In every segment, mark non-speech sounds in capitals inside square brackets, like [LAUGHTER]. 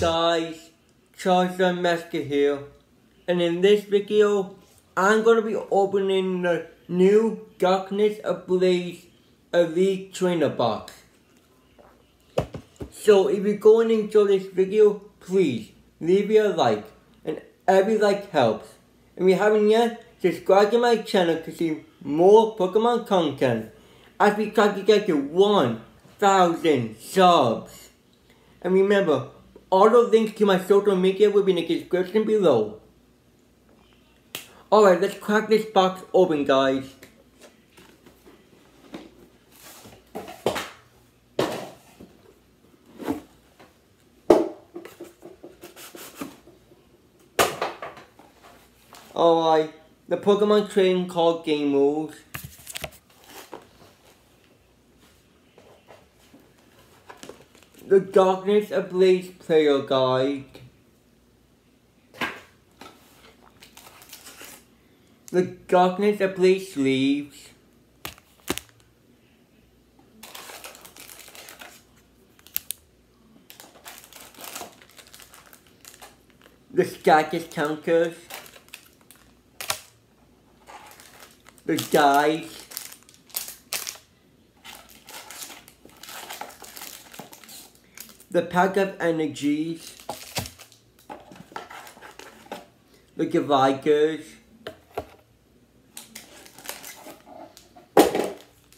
guys, Charizard Master here, and in this video, I'm going to be opening the new Darkness Ablaze Elite Trainer Box. So if you're going to enjoy this video, please leave a like, and every like helps. And if you haven't yet, subscribe to my channel to see more Pokemon content as we try to get to 1,000 subs. And remember, all the links to my social media will be in the description below. Alright, let's crack this box open, guys. Alright, the Pokemon Trading Card game rules. The Darkness Ablaze Player Guide. The Darkness Ablaze Sleeves. The status counters. The dice. The pack of energies, the Gavikers,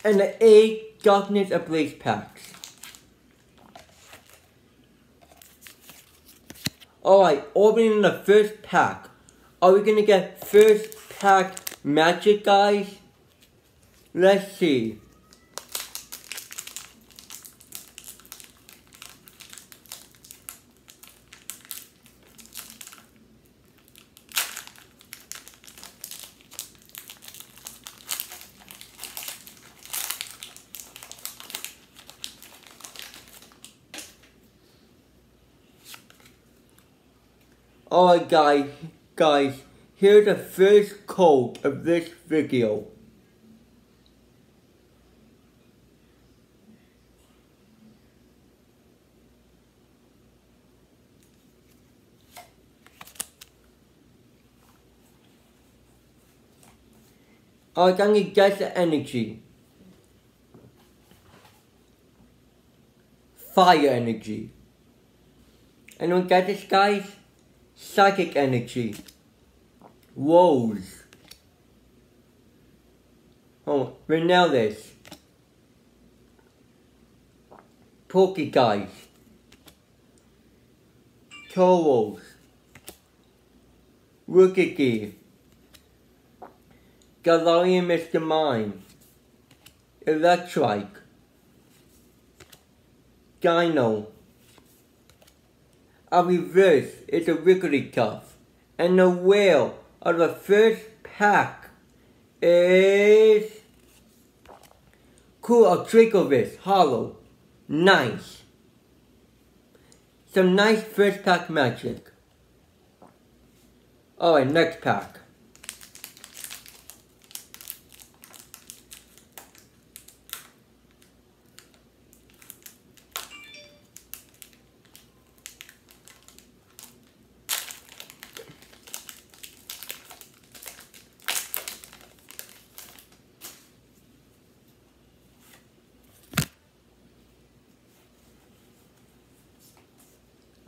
and the eight Darkness of Ablaze packs. Alright, opening the first pack. Are we gonna get first pack magic, guys? Let's see. Alright guys, guys, here's the first code of this video. I'm gonna guess the energy. Fire energy. Anyone get this guys? Psychic energy. Woes. Oh, Renellis. Polteageist. Tauros. Rukiki. Galarian Mr. Mime. Electrike. Dino. A reverse is a Wigglytuff. And the whale of the first pack is Cool of Dracovish Holo. Nice. Some nice first pack magic. Alright, next pack.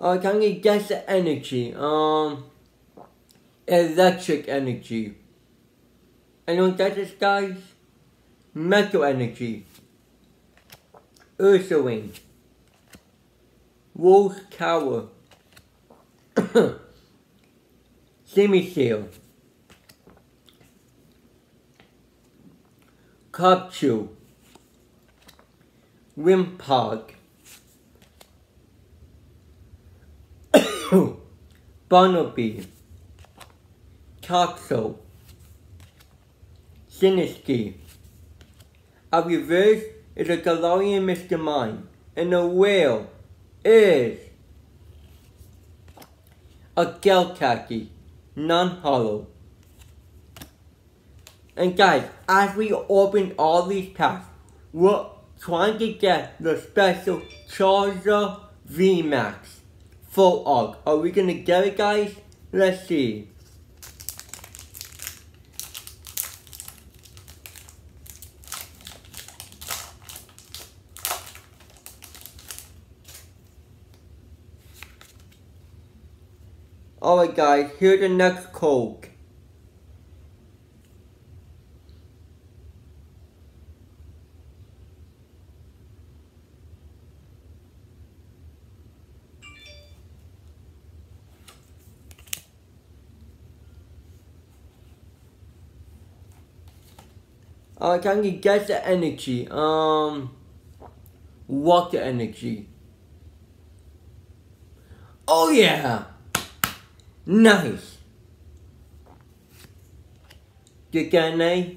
Uh, can you guess the energy? Um, electric energy. Anyone get this, guys? Metal energy. Ursaring. Wolf Tower. Simisil. [COUGHS] Cupchew. Wimpog. [COUGHS] Barnaby, Toxo, Sinisky. A reverse is a Galarian Mr. Mime, and a whale is a Geltaki, non-holo. And guys, as we open all these packs, we're trying to get the special Charizard VMAX full art. Are we gonna get it guys? Let's see. Alright guys, here's the next code. Uh, can you guess the energy? Um, the energy. Oh yeah! Nice! Gigane,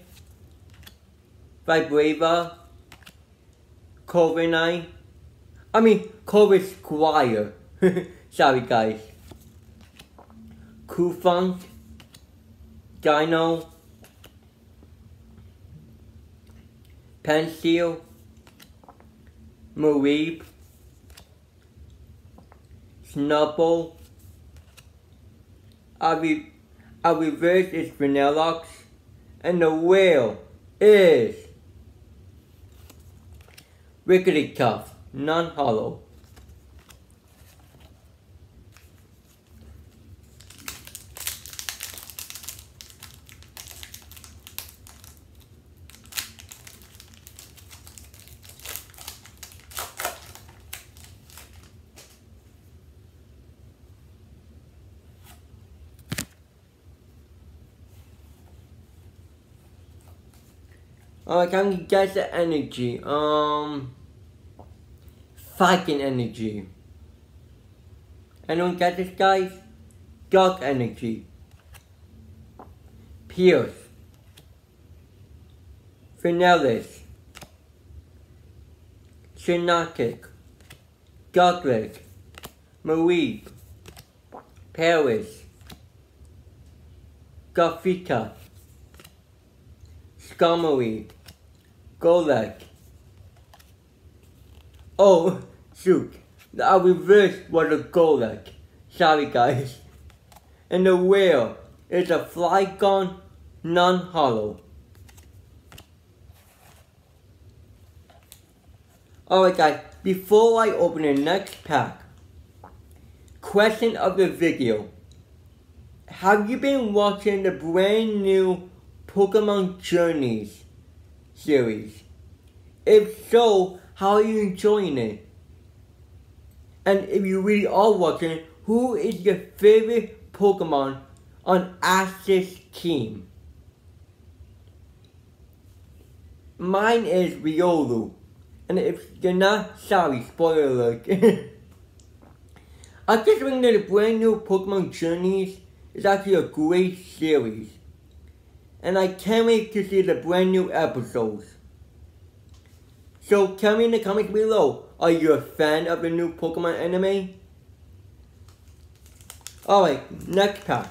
Vibrava, Corviknight, I mean Corvisquire. [LAUGHS] Sorry guys. Cufant, Dino, Pencil, Mareep, Snubbull, a, re a reverse is Vanilluxe, and the whale is Wigglytuff, non-holo. Oh, I can get the energy. Um, fighting energy. Anyone get this, guys? Dark energy. Pierce. Finellis. Shinnok. Godric. Marie. Paras. Gothita. Skarmory. Golek. Oh, shoot. I reversed was a Golek. Sorry guys. And the whale is a Flygon non-holo. Alright guys, before I open the next pack, question of the video. Have you been watching the brand new Pokemon Journeys series? If so, how are you enjoying it? And if you really are watching, who is your favorite Pokemon on Ash's team? Mine is Riolu. And if you're not, sorry, spoiler alert. [LAUGHS] I just think that the brand new Pokemon Journeys is actually a great series and I can't wait to see the brand new episodes. So tell me in the comments below, are you a fan of the new Pokemon anime? Alright, next pack.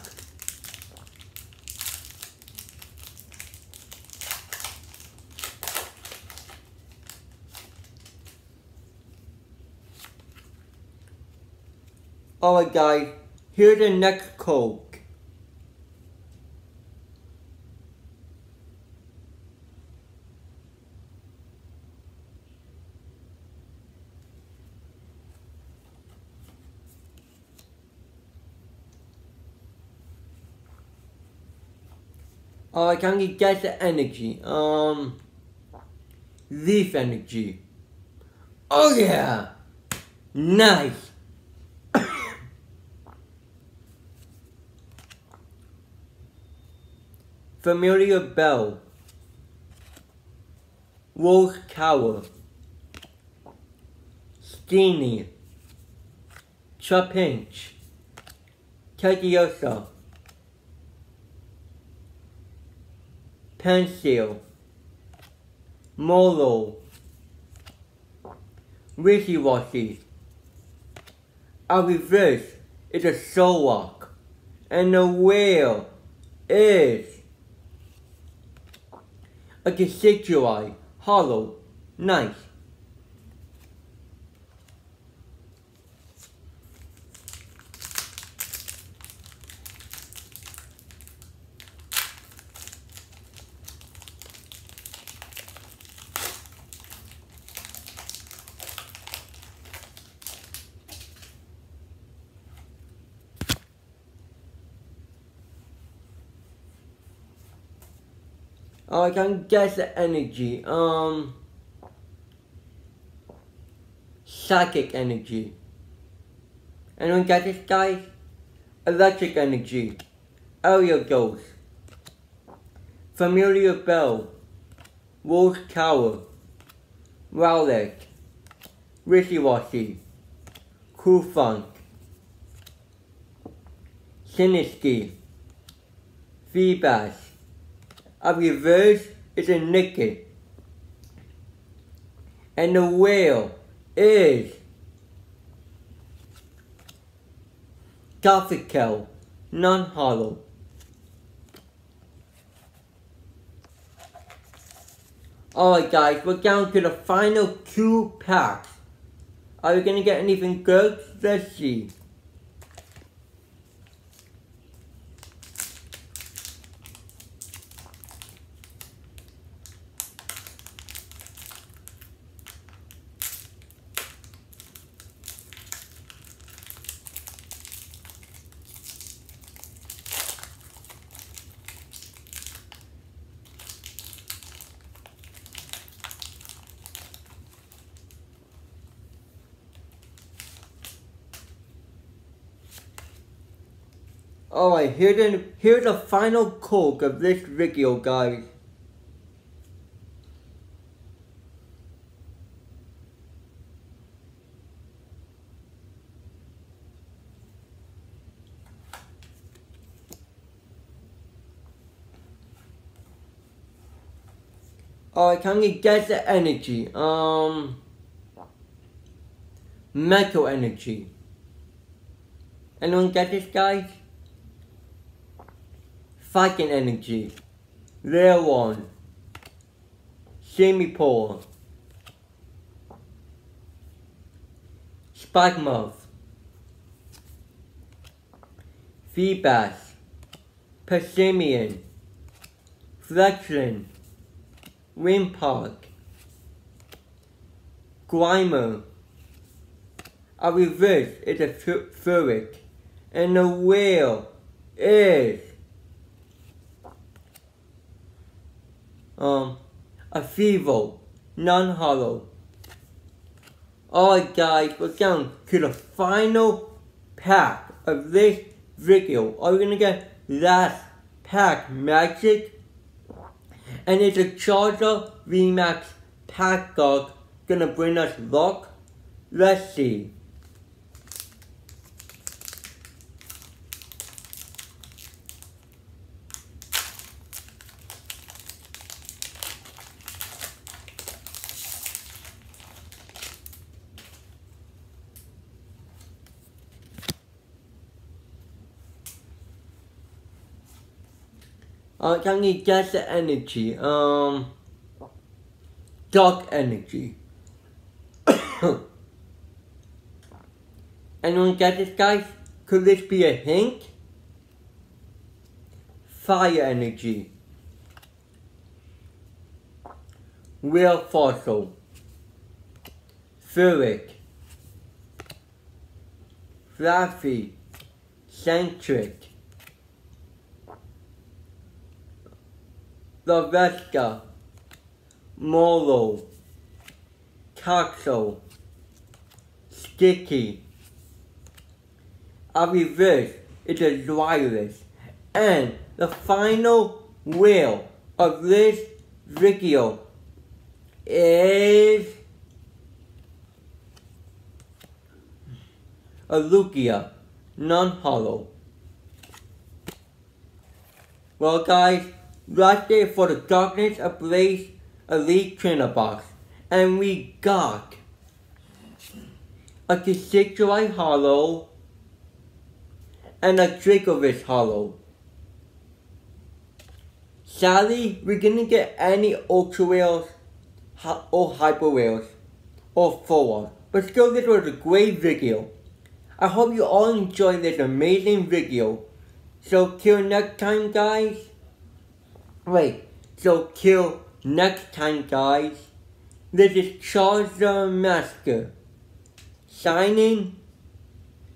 Alright guys, here's the next code. Oh, I can get the energy. Um, leaf energy. Oh yeah, nice. [COUGHS] Familiar Bell. Rose Tower. Steenee. Trapinch. Teddiursa. Pencil, molo, Wishiwashi. A reverse is a Solrock, and the whale is a Decidueye, holo, nice. I can guess the energy. Um, psychic energy. Anyone get this, guys? Electric energy. Area ghost. Familiar bell. Rose tower. Rowlet. Wishy-washy. Cool funk. Feedback. A reverse is a naked. And the whale is Garfikel, non-holo. Alright guys, we're down to the final two packs. Are we gonna get anything good? Let's see. Alright, here's the, here's the final code of this video, guys. Alright, can you get the energy? Um, metal energy. Anyone get this, guys? Fighting energy. Rare one. Semi-polar. Spikemuth. Feedback. Persimmon. Flexion. Wind Park, Grimer. A reverse is a ferric. And a whale is um, a Fivo, non-holo. Alright guys, we're down to the final pack of this video. Are we gonna get last pack magic? And it's a Charizard VMAX pack dog gonna bring us luck? Let's see. Uh, can you guess the energy? Um, dark energy. [COUGHS] Anyone get this, guys? Could this be a hint? Fire energy. Real fossil. Ferric. Fluffy. Centric. Larvesta, Molo, Taxo, Sticky. A reverse is a virus. And the final wheel of this video is a Lugia, non-holo. Well guys, right there for the Darkness Ablaze Elite Trainer Box. And we got a Decidueye Holo and a Dracovish Holo. Sadly, we're gonna get any Ultra Whales or Hyper Whales or Full But still, this was a great video. I hope you all enjoyed this amazing video. So till next time guys. Wait, so till next time, guys. This is Charizard Master, signing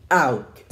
out.